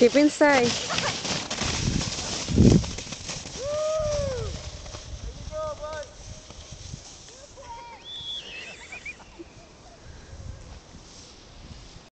Keep inside.